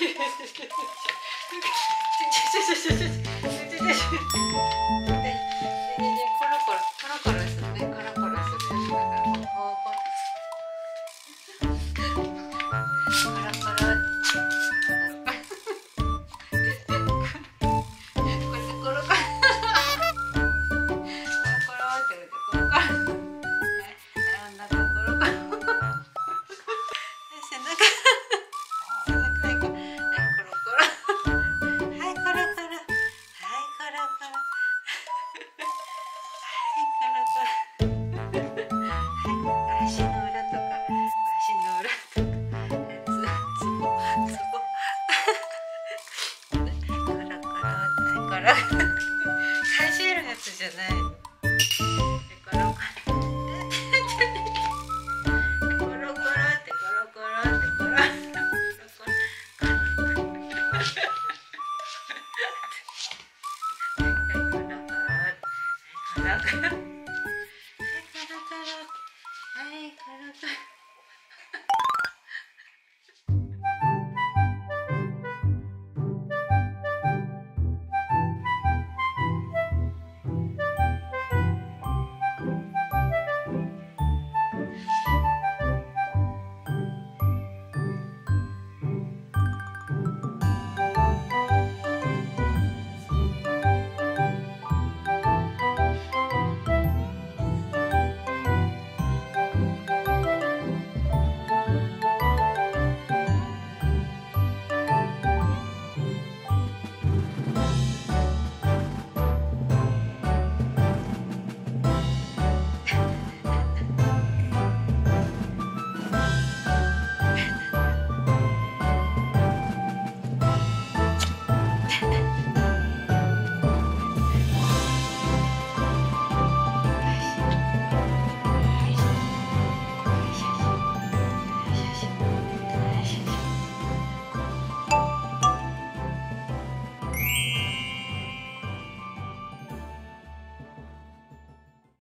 ちょちょちょちょちょちょちょ。な。く